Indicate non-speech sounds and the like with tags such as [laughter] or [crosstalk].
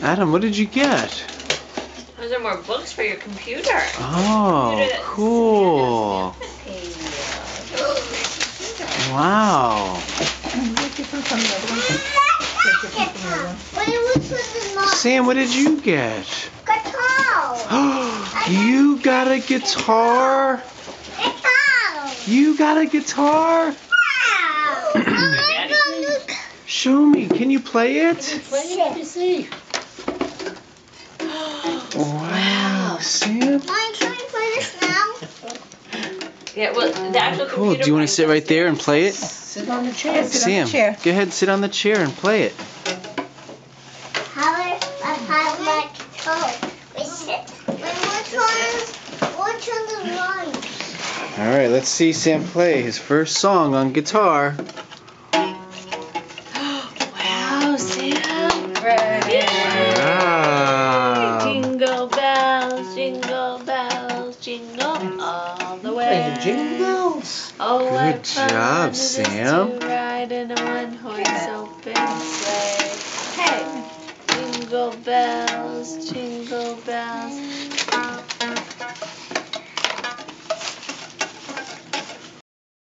Adam, what did you get? Those are more books for your computer. Oh, computer cool. wow. Get different from the other one. Get different from the other one. Wait, which one is not? Sam, what did you get? [gasps] Guitar. you got a guitar? Guitar. You got a guitar? Show me. Can you play it? Play it, let me see. Wow, Sam. Mom, can we play this now? Yeah, well, the actual Cool. Do you want to sit right there and play it? Sit on the chair, sit on Sam, the chair. go ahead and sit on the chair and play it. How I have my guitar. Wait, which one is, which one is mine? All right, let's see Sam play his first song on guitar. [gasps] Wow, Sam. Right. Wow. Jingle bells, jingle bells, jingle all the way. Play the jingle bells. Oh, Good what fun job, it is Sam. to ride in a one-horse open sleigh. Hey! Jingle bells, jingle bells,